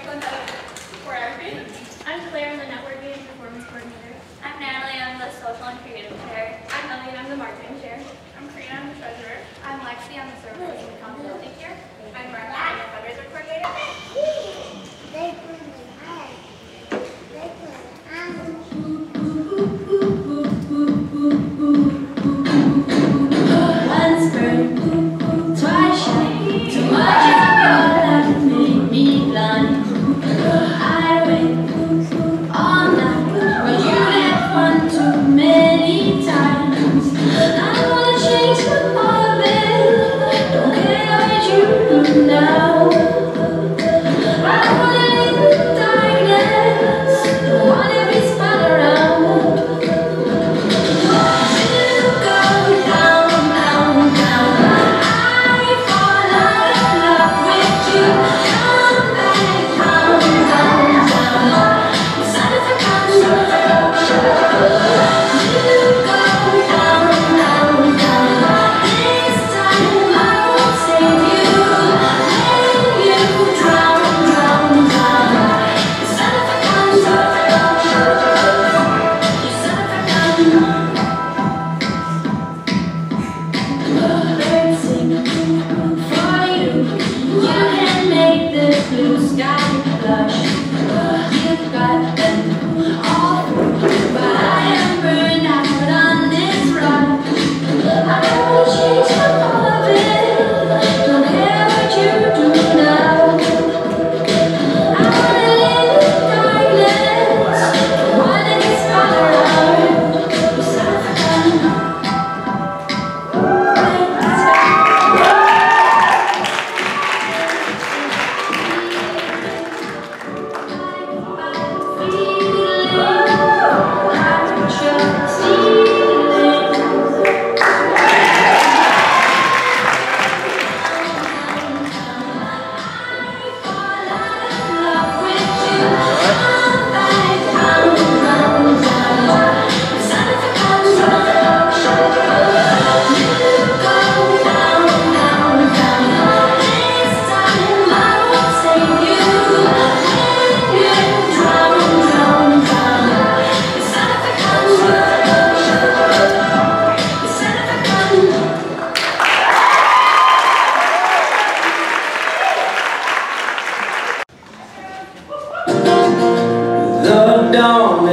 Franklin. I'm Claire, I'm the networking and performance coordinator. I'm Natalie, I'm the social and creative chair. I'm Ellie, I'm the marketing chair. I'm Carina, I'm the treasurer. I'm Lexi, I'm the service and accountability chair. I'm Marla, I'm the fundraiser coordinator. dawn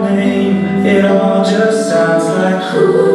name. It all just sounds like ooh.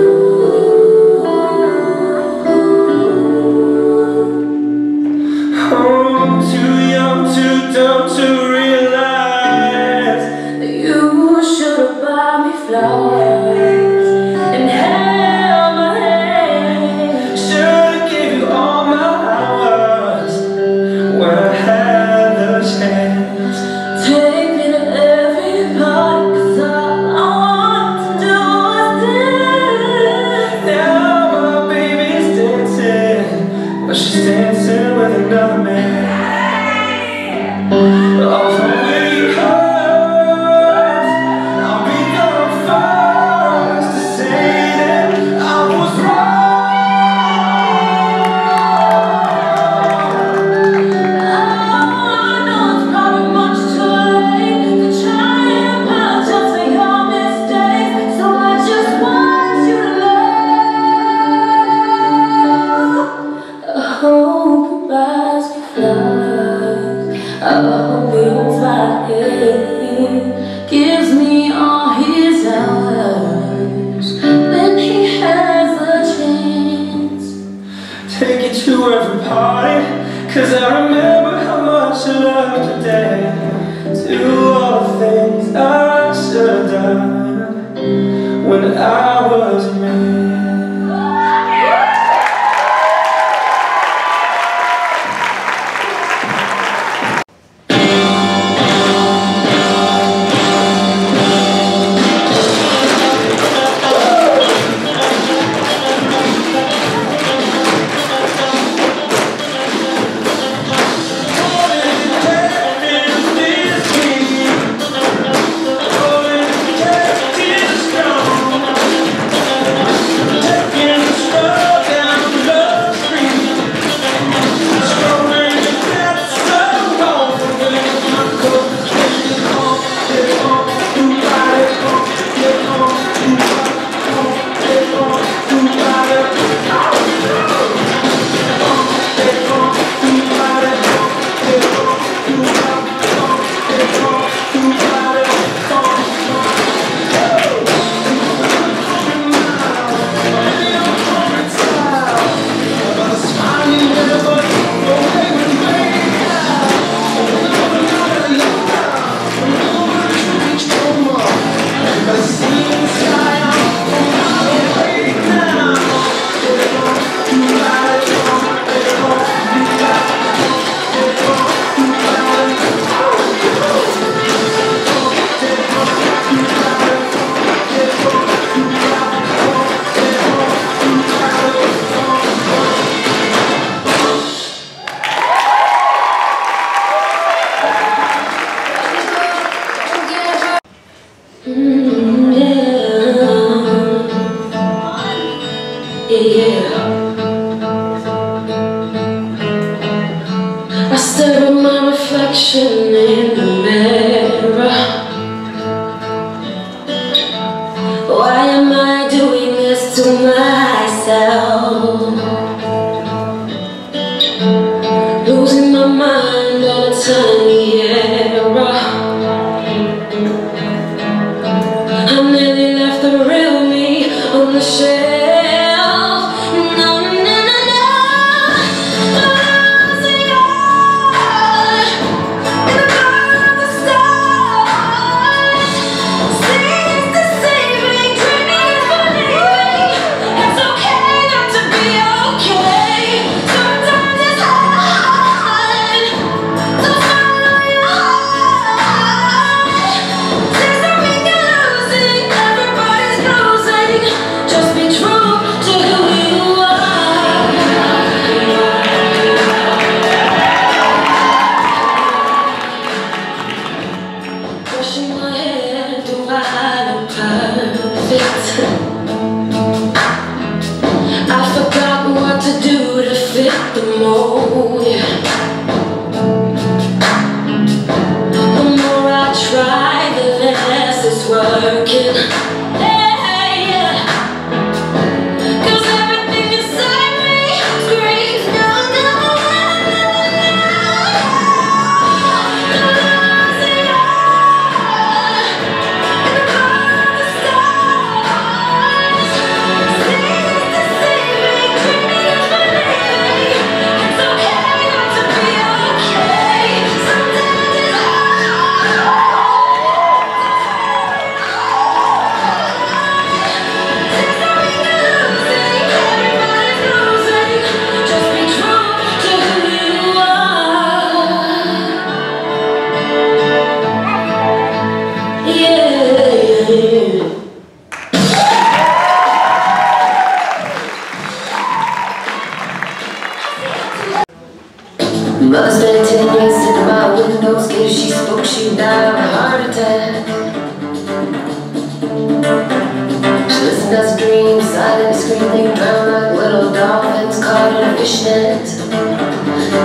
Little dolphins caught in a fishnet.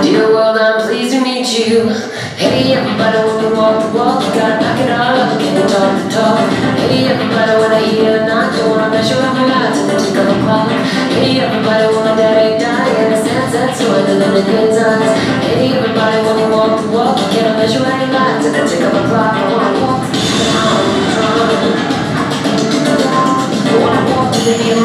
Dear world, I'm pleased to meet you. Hey everybody, when you walk the walk, you gotta knock it all up, you talk the talk? Hey everybody, when I hear a knock, don't wanna measure up my life till the tick of a clock. Hey everybody, when my daddy died, and the sense that's so the living his eyes. Hey everybody, when you walk the walk, you can't measure out your life till the tick of a clock. I wanna walk down, I wanna walk the beat of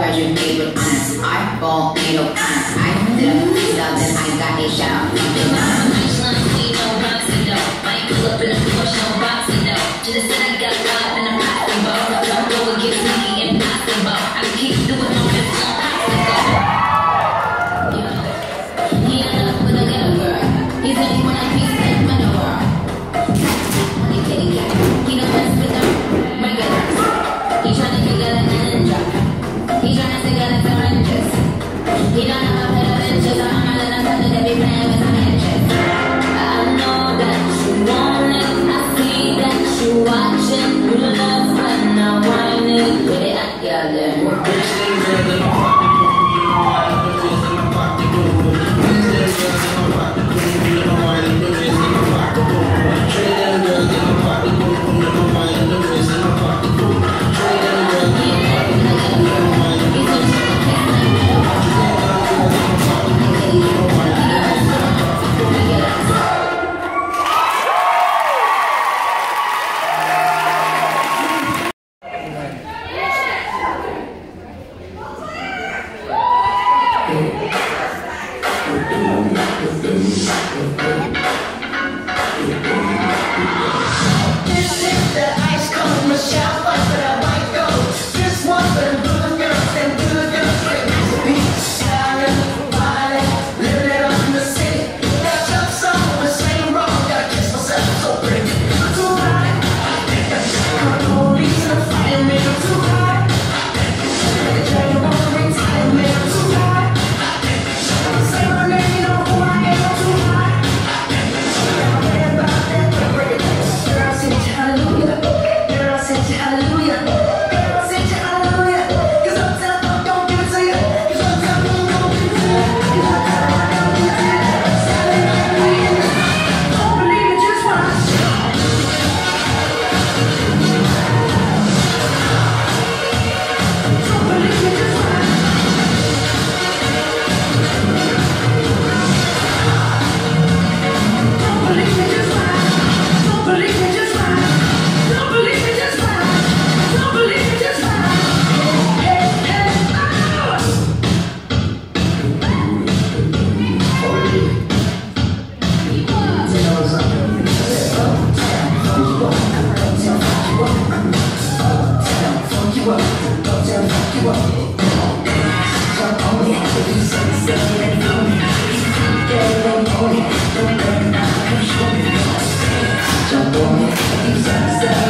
graduate with honors. I fall. I did a freeze up I got a shout rocks and dough. I pull up in a Porsche, no rocks and dough. woman, you.